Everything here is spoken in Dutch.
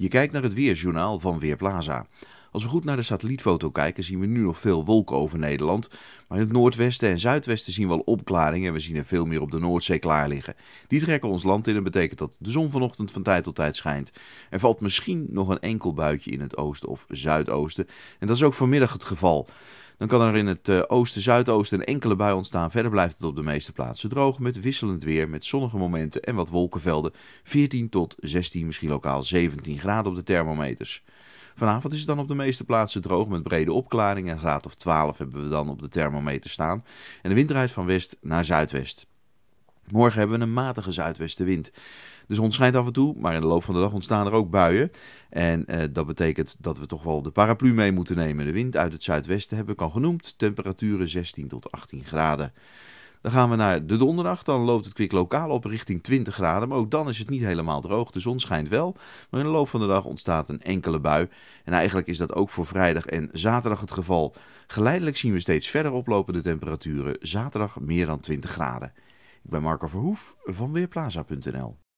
Je kijkt naar het weerjournaal van Weerplaza. Als we goed naar de satellietfoto kijken, zien we nu nog veel wolken over Nederland. Maar in het noordwesten en zuidwesten zien we al opklaringen en we zien er veel meer op de Noordzee klaar liggen. Die trekken ons land in en betekent dat de zon vanochtend van tijd tot tijd schijnt. Er valt misschien nog een enkel buitje in het oosten of zuidoosten. En dat is ook vanmiddag het geval. Dan kan er in het eh, oosten, zuidoosten een enkele bui ontstaan. Verder blijft het op de meeste plaatsen droog met wisselend weer, met zonnige momenten en wat wolkenvelden. 14 tot 16, misschien lokaal 17 graden op de thermometers. Vanavond is het dan op de meeste plaatsen droog met brede opklaringen. Een graad of 12 hebben we dan op de thermometer staan. En de wind draait van west naar zuidwest. Morgen hebben we een matige zuidwestenwind. De zon schijnt af en toe, maar in de loop van de dag ontstaan er ook buien. En eh, dat betekent dat we toch wel de paraplu mee moeten nemen. De wind uit het zuidwesten hebben we al genoemd. Temperaturen 16 tot 18 graden. Dan gaan we naar de donderdag. Dan loopt het kwik lokaal op richting 20 graden. Maar ook dan is het niet helemaal droog. De zon schijnt wel. Maar in de loop van de dag ontstaat een enkele bui. En eigenlijk is dat ook voor vrijdag en zaterdag het geval. Geleidelijk zien we steeds verder oplopende temperaturen. Zaterdag meer dan 20 graden. Ik ben Marco Verhoef van Weerplaza.nl